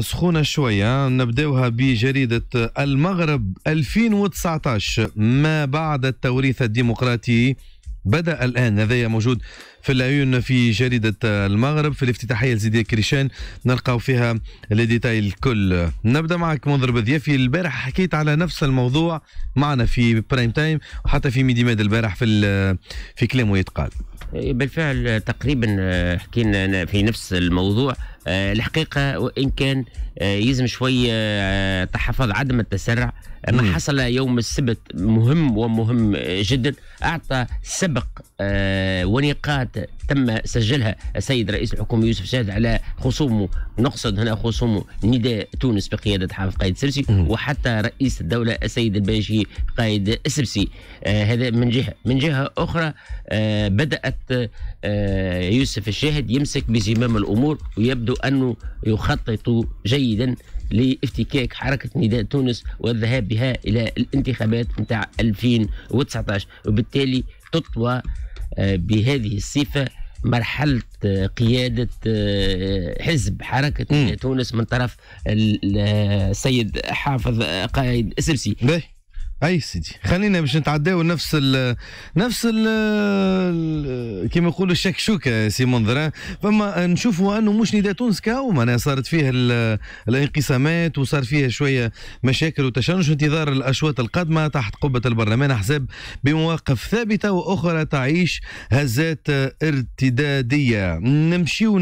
سخونة شوية. نبداوها بجريدة المغرب 2019 ما بعد التوريث الديمقراطي بدأ الآن. هذا موجود في العيون في جريدة المغرب في الافتتاحية لزياد كريشان. نلقاو فيها الديتاي الكل. نبدأ معك منذر بضيافي البارح حكيت على نفس الموضوع معنا في prime time وحتى في Midi Mad البارح في في كلام يتقال إيه، بالفعل تقريبا آه، حكينا في نفس الموضوع. الحقيقة وإن كان آه، يلزم شوية تحفظ عدم التسرع. ما حصل يوم السبت مهم ومهم جدا. أعطى سبق ونقاط تم سجلها السيد رئيس الحكومة يوسف شاهد على خصومه. نقصد هنا خصومه نداء تونس بقيادة حافظ قايد سرسي وحتى رئيس الدولة السيد الباشي قايد السرسي. هذا من جهة. من جهة أخرى بدأت آه، يوسف الشاهد يمسك بزمام الأمور ويبدو أنه يخطط جيدا لافتكاك حركة نداء تونس والذهاب بها إلى الانتخابات نتاع 2019 وبالتالي تطوى آه، بهذه الصفة مرحلة آه، قيادة حزب حركة تونس من طرف السيد حافظ قائد السرسي أي سيدي. خلينا باش نتعداو نفس ال نفس ال كيما يقولوا الشكشوكه سي منذر فما نشوفوا أنه مش نداء تونس كاو معناها صارت فيه الانقسامات وصار فيها شوية مشاكل وتشنج انتظار الأشواط القادمة تحت قبة البرلمان أحزاب بمواقف ثابتة وأخرى تعيش هزات ارتدادية. نمشيو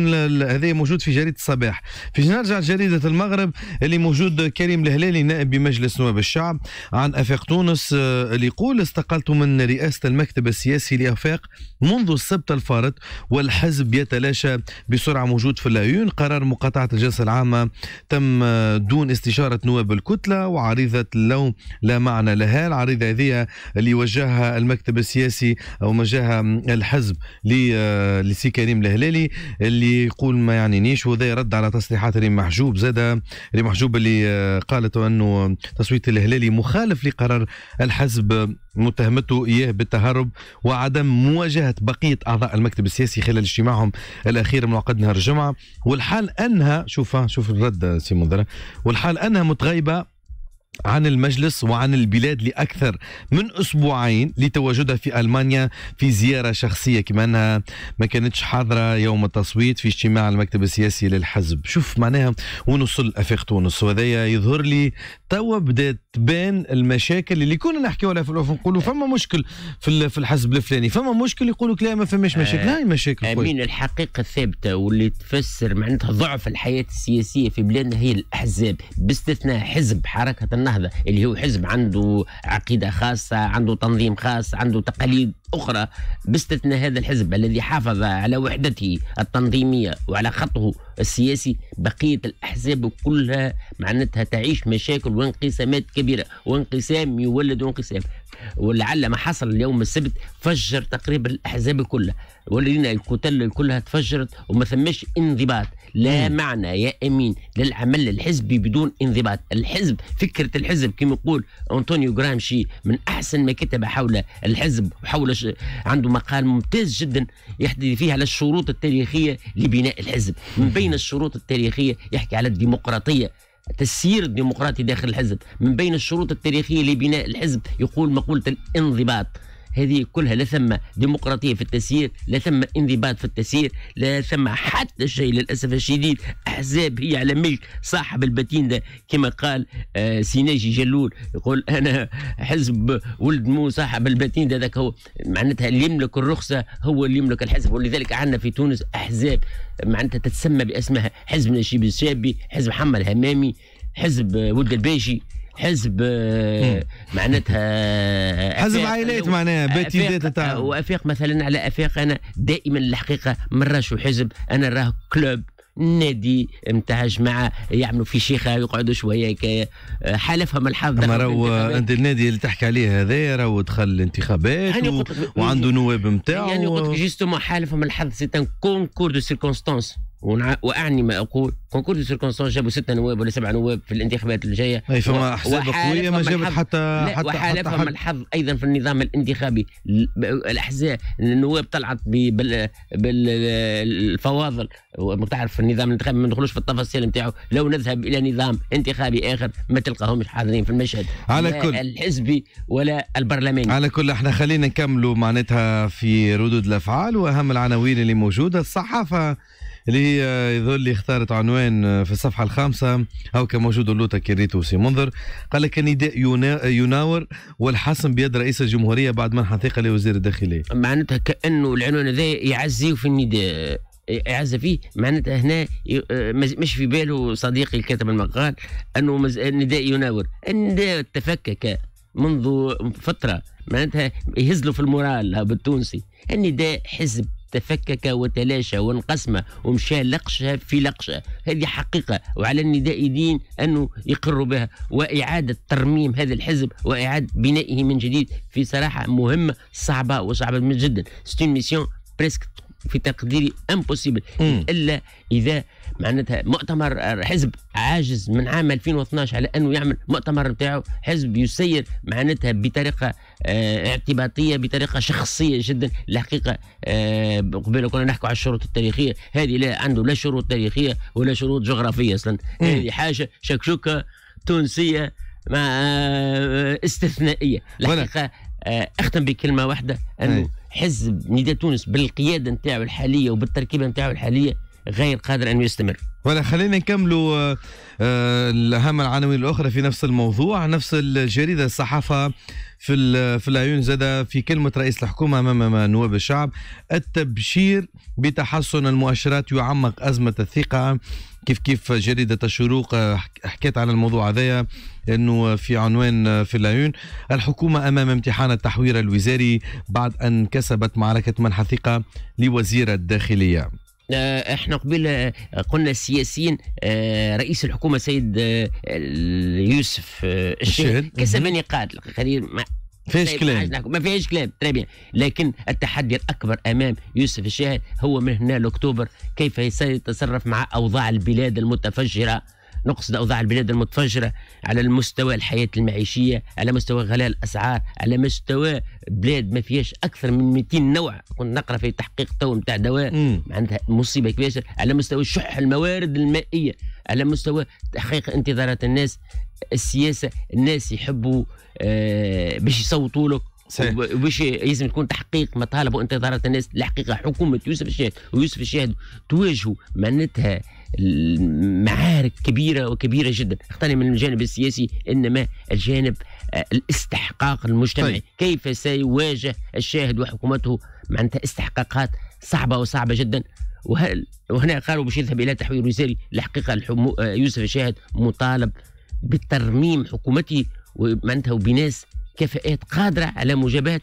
هذا موجود في جريدة الصباح. في نرجع جريده المغرب اللي موجود كريم الهلالي نائب بمجلس نواب الشعب عن أفاق تونس آه، اللي يقول استقلت من رئاسة المكتب السياسي لأفاق منذ السبت الفارط والحزب يتلاشى بسرعة موجود في العيون قرار مقاطعة الجلسة العامة تم آه، دون استشارة نواب الكتلة وعريضة اللوم لا معنى لها. العريضة هذه اللي وجهها المكتب السياسي أو وجهها الحزب آه، لسي كريم الهلالي اللي يقول ما يعنينيش وذا يرد على تصريحات ريم محجوب. زاد ريم محجوب اللي قالت أنه تصويت الهلالي مخالف لقرار الحزب متهمته إياه بالتهرب وعدم مواجهة بقية أعضاء المكتب السياسي خلال اجتماعهم الأخير معقد نهار الجمعة. والحال أنها شوف شوف الرد سي منذر. والحال أنها متغيبة عن المجلس وعن البلاد لأكثر من أسبوعين لتواجدها في ألمانيا في زيارة شخصية كما أنها ما كانتش حاضرة يوم التصويت في اجتماع المكتب السياسي للحزب. شوف معناها وين وصل أفاق تونس. وهذايا يظهر لي توا بدات تبان المشاكل اللي كنا نحكيو عليها في الوقت نقولوا فما مشكل في في الحزب الفلاني. فما مشكل يقولوا لا ما فماش مشاكل. هاي مشاكل آمين. الحقيقة الثابته واللي تفسر معناتها ضعف الحياة السياسية في بلادنا هي الأحزاب. باستثناء حزب حركة النهضه اللي هو حزب عنده عقيدة خاصة عنده تنظيم خاص عنده تقاليد أخرى باستثناء هذا الحزب الذي حافظ على وحدته التنظيمية وعلى خطه السياسي بقية الأحزاب كلها معناتها تعيش مشاكل وانقسامات كبيرة وانقسام يولد انقسام. ولعل ما حصل اليوم السبت فجر تقريبا الأحزاب كلها. ولينا الكتل كلها تفجرت وما ثماش انضباط. لا مم. معنى يا أمين للعمل الحزبي بدون انضباط. الحزب فكرة الحزب كما يقول أنطونيو جرامشي من أحسن ما كتب حول الحزب وحول ش... عنده مقال ممتاز جدا يحكي فيه على الشروط التاريخية لبناء الحزب. من بين الشروط التاريخية يحكي على الديمقراطية. تسيير الديمقراطي داخل الحزب من بين الشروط التاريخية لبناء الحزب يقول مقولة الانضباط. هذه كلها لا ثم ديمقراطية في التسيير لا ثم انضباط في التسيير لا ثم حتى شيء للأسف الشديد أحزاب هي على ملك صاحب البتين ده. كما قال آه سيناجي جلول يقول أنا حزب ولد مو صاحب البتين ده ذاك هو معناتها اللي يملك الرخصة هو اللي يملك الحزب. ولذلك عندنا في تونس أحزاب معناتها تتسمى باسمها حزب نشيب الشابي حزب محمد همامي حزب ولد الباشي حزب آه، معناتها حزب عائلات معناها بيتي تاع. وأفاق مثلا على أفاق. أنا دائما الحقيقة مراش حزب. أنا راه كلوب نادي نتاع جماعة يعملوا في شيخة يقعدوا شوية كي حالفهم الحظ أما راهو أنت النادي اللي تحكي عليه هذا راهو دخل الانتخابات و... وعنده نواب نتاعو يعني قلت لك justement حالفهم الحظ c'est un concours de circonstances. وأعني ما أقول. concours de circonstances جابوا ستة نواب ولا سبعة نواب في الانتخابات الجاية. أي فما أحزاب قوية ما جابت حتى حتى وحالفهم حتى الحظ أيضا في النظام الانتخابي. ال- الأحزاب النواب طلعت. بالفواضل وتعرف النظام الانتخابي ما ندخلوش في التفاصيل نتاعو. لو نذهب إلى نظام انتخابي آخر ما تلقاهمش حاضرين في المشهد. على لا كل. الحزبي ولا البرلماني. على كل إحنا خلينا نكملوا معناتها في ردود الأفعال. وأهم العناوين اللي موجودة الصحافة اللي هي يظل لي اختارت عنوان في الصفحة الخامسة. أو كان موجود اللوطه قريتو سي منذر. قال لك النداء ينا- يناور والحسم بيد رئيس الجمهورية بعد منح ثقة لوزير الداخلية. معناتها كأنه العنوان هذا يعزي في النداء يعزى فيه. معناتها هنا آه، مش في باله صديقي الكاتب المقال أنه النداء يناور. النداء تفكك منذ فترة. معناتها يهز له في ال moral بالتونسي. النداء حزب. تفكك وتلاشى وانقسم ومشى لقشة في لقشة. هذه حقيقة وعلى النداء دين أنه يقر بها. وإعادة ترميم هذا الحزب وإعادة بنائه من جديد في صراحة مهمة صعبة وصعبة من جدا c'est une mission presque في تقديري impossible. إلا إذا معناتها مؤتمر حزب عاجز من عام 2012 على أنه يعمل مؤتمر نتاعو حزب يسير معناتها بطريقة اعتباطية بطريقة شخصية جدا الحقيقة آه قبل كنا نحكوا على الشروط التاريخية هذه لا عنده لا شروط تاريخية ولا شروط جغرافية أصلا. هذه حاجة شكشوكة تونسية مع آه استثنائية الحقيقة آه أختم بكلمة واحدة. أنه حزب نداء تونس بالقيادة نتاعو الحالية وبالتركيبة نتاعو الحالية غير قادر أن يستمر ولا خلينا نكملوا آه، آه، الأهم العناوين الأخرى في نفس الموضوع نفس الجريدة الصحافة في في العيون زاد في كلمة رئيس الحكومة أمام نواب الشعب. التبشير بتحسن المؤشرات يعمق أزمة الثقة. كيف كيف جريدة الشروق حك- حكيت على الموضوع هذايا إنه في عنوان في العيون. الحكومة أمام امتحان التحوير الوزاري بعد أن كسبت معركة منح ثقه لوزير الداخلية. إحنا قبل آه، قلنا السياسيين آه، رئيس الحكومة سيد آه، يوسف آه، الشاهد الشاهد. كسب مهم. نقاط خليل ما فيش طيب، كلام ما فيهاش كلام تري بيان لكن التحدي الأكبر أمام يوسف الشاهد هو من هنا لأكتوبر كيف سيتصرف مع أوضاع البلاد المتفجرة نقصد أوضاع البلاد المتفجرة على المستوى الحياة المعيشية على مستوى غلاء الأسعار على مستوى بلاد ما فيهاش أكثر من 200 نوع كنت نقرأ في تحقيق تو نتاع دواء. معناتها مصيبة كبيرة على مستوى شح الموارد المائية على مستوى تحقيق انتظارات الناس السياسة الناس يحبوا آه باش يصوتوا. وب- وباش لازم تكون تحقيق مطالب وانتظارات الناس الحقيقة حكومة يوسف الشاهد ويوسف الشاهد تواجهوا معناتها المعارك كبيرة وكبيرة جدا. اختلف من الجانب السياسي إنما الجانب آه، الاستحقاق المجتمعي. طيب. كيف سيواجه الشاهد وحكومته؟ معناتها استحقاقات صعبة وصعبة جدا. وهل وهنا قالوا باش يذهب إلى تحويل وزاري الحقيقة الحمو آه، يوسف الشاهد مطالب بترميم حكومته ومعناتها وبناس كفاءات قادرة على مجابهه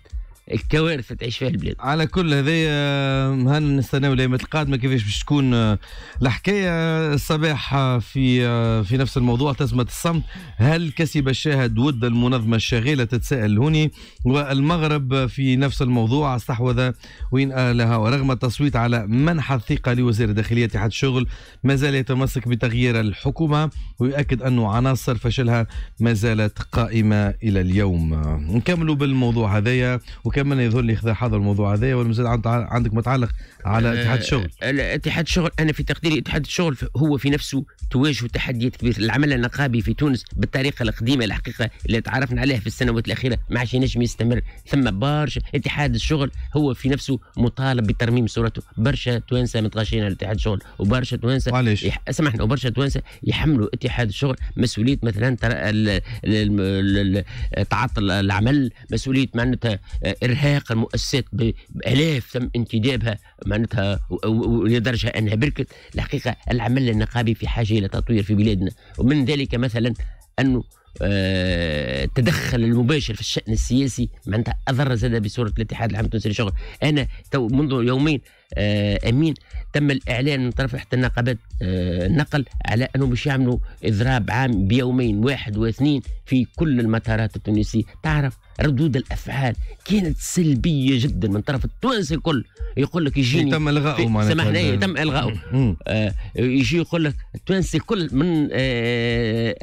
الكوارث تعيش فيها البلاد. على كل هذايا هل نستناو الايامات القادمه كيفاش باش تكون آه، الحكاية الصباح آه، في آه، في نفس الموضوع تزمه الصمت. هل كسب الشاهد ود المنظمة الشاغله تتساءل هوني؟ والمغرب في نفس الموضوع استحوذ وين لها ورغم التصويت على منح الثقة لوزير الداخلية اتحاد الشغل ما زال يتمسك بتغيير الحكومة ويؤكد انه عناصر فشلها ما زالت قائمة إلى اليوم. آه، نكملوا بالموضوع هذايا وكمان يظهر لي خذا حظ الموضوع هذايا ولا مازال عند- عندك متعلق على اتحاد الشغل. آه، اتحاد الشغل. أنا في تقديري اتحاد الشغل هو في نفسه تواجه تحديات كبيره العمل النقابي في تونس بالطريقة القديمة الحقيقة اللي تعرفنا عليها في السنوات الأخيرة ما عادش ينجم يستمر. ثم برشا اتحاد الشغل هو في نفسه مطالب بترميم صورته. برشا توانسة متغشين على اتحاد الشغل وبرشا توانسة وعلاش؟ يح... سامحني وبرشا توانسة يحملوا اتحاد الشغل مسؤولية مثلا ترى ال... ال... ال... ال... تعطل العمل مسؤولية معناتها إرهاق المؤسسات ب- بألاف تم انتدابها معناتها و- و- ولدرجة أنها بركت. الحقيقة العمل النقابي في إلى تطوير في بلادنا. ومن ذلك مثلا أنه آه، التدخل المباشر في الشأن السياسي معناتها أضر زاد بصورة الاتحاد العام التونسي للشغل. أنا تو منذ يومين آه، أمين تم الإعلان من طرف إحدى النقابات آه، النقل على انهم باش يعملوا إضراب عام بيومين واحد واثنين في كل المطارات التونسية. تعرف ردود الأفعال كانت سلبية جدا من طرف التوانسه الكل. يقول لك يجيني تم الغائه معناتها. سامحني تم الغائه آه يجي يقول لك التوانسه الكل من آه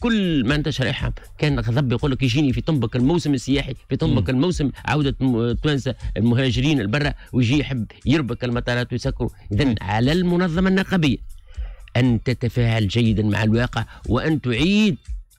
بكل ما أنت شريحة كان غضب يقول لك يجيني في طنبك الموسم السياحي في طنبك الموسم عودة التوانسه المهاجرين البرة ويجي يحب يربك المطارات ويسكروا. اذا على المنظمة النقابية أن تتفاعل جيدا مع الواقع وأن تعيد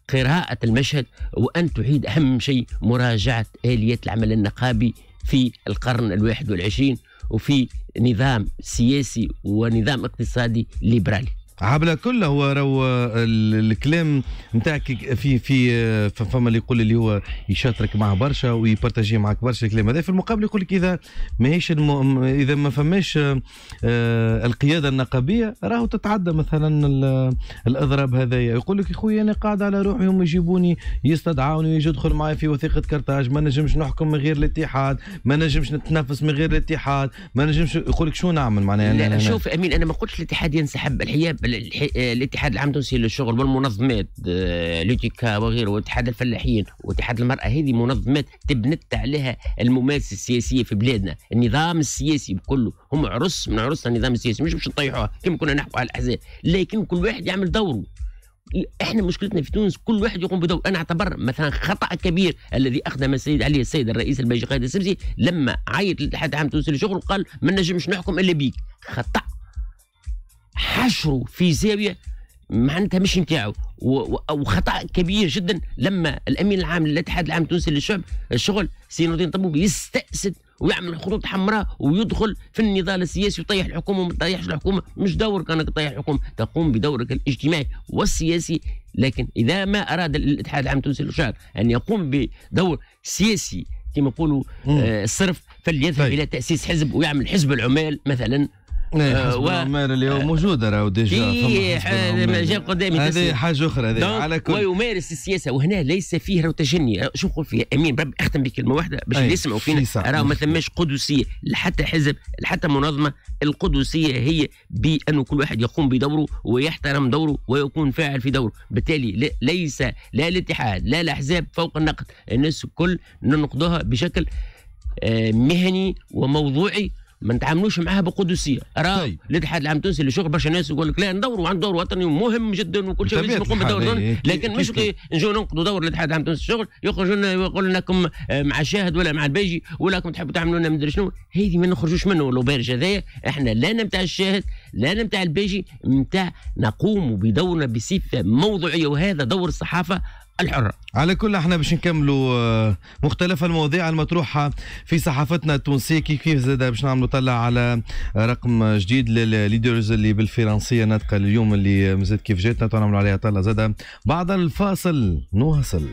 قراءة المشهد وأن تعيد أهم شيء مراجعة آلية العمل النقابي في القرن الواحد والعشرين وفي نظام سياسي ونظام اقتصادي ليبرالي. عبلا كل هو رو الكلام نتاعك في في فما اللي يقول اللي هو يشاطرك معه برشا ويبارتاجي معك برشا الكلام. هذا في المقابل يقول لك إذا ماهيش الم... إذا ما فماش آه، القيادة النقابية راهو تتعدى مثلا الأضراب هذايا. يقول لك خويا أنا قاعد على روحي هم يجيبوني يستدعوني ويجي يدخل معي في وثيقة كرتاج. ما نجمش نحكم من غير الاتحاد ما نجمش نتنافس من غير الاتحاد ما نجمش. يقول لك شو نعمل معناها؟ لا شوف أمين أنا ما قلتش الاتحاد ينسحب الحقيقة الاتحاد العام التونسي للشغل والمنظمات آه، لوتيكا وغيره واتحاد الفلاحين واتحاد المرأة هذه منظمات تبنت عليها الممارسة السياسية في بلادنا. النظام السياسي بكله هم عرس من عرس النظام السياسي مش باش نطيحوها كما كنا نحكوا على الأحزاب. لكن كل واحد يعمل دوره. إحنا مشكلتنا في تونس كل واحد يقوم بدور أنا أعتبر مثلا خطأ كبير الذي اخذ السيد عليه السيد الرئيس البيجي قائد السبسي لما عيط الاتحاد العام التونسي للشغل وقال ما نجمش نحكم إلا بيك. خطأ. حشره في زاوية معناتها مش نتاعو. وخطا كبير جدا لما الأمين العام للاتحاد العام التونسي للشعب الشغل سي نور الدين طبوب يستأسد ويعمل خطوط حمراء ويدخل في النضال السياسي ويطيح الحكومة وما تطيحش الحكومة. مش دورك انك تطيح الحكومة تقوم بدورك الاجتماعي والسياسي. لكن إذا ما أراد الاتحاد العام التونسي للشغل أن يقوم بدور سياسي كما يقولوا آه الصرف فليذهب طيب. إلى تأسيس حزب ويعمل حزب العمال مثلا. و... اليوم موجودة راهو déjà جاب قدامي هذه حاجة أخرى هذه على كل ويمارس السياسة. وهنا ليس فيه راهو تجني. شو نقول فيها أمين ربي أختم بكلمة واحدة باش يسمعوا فينا. راهو ما ثماش قدسية. لحتى حزب لحتى منظمة. القدسية هي بأنه كل واحد يقوم بدوره ويحترم دوره ويكون فاعل في دوره. بالتالي ليس لا الاتحاد لا الأحزاب فوق النقد. الناس الكل ننقدها بشكل آه، مهني وموضوعي ما نتعاملوش معاها بقدسية. راه طيب. الاتحاد العام التونسي لشغل برشا ناس يقول لك لا ندوروا عن دور وطني مهم جدا وكل شيء لازم نقوم بدور إيه، لكن مش نجوا ننقضوا دور الاتحاد العام التونسي للشغل يخرج لنا يقول لكم آه، مع الشاهد ولا مع البيجي ولا راكم تحبوا تعملوا لنا مدري شنو. هذه ما نخرجوش منه لو بارج هذايا. إحنا لا نمتع الشاهد لا نمتع البيجي نمتع نقوم بدورنا بصفة موضوعية وهذا دور الصحافة الحرة. على كل إحنا باش نكملوا آه، مختلف المواضيع المطروحة في صحافتنا التونسية. كيف كيف زاد باش نعملوا طلع على رقم جديد للليدرز اللي بالفرنسية ناطقة اليوم اللي مازال كيف جاتنا نعملوا عليها طلع زاد. بعد الفاصل نواصل.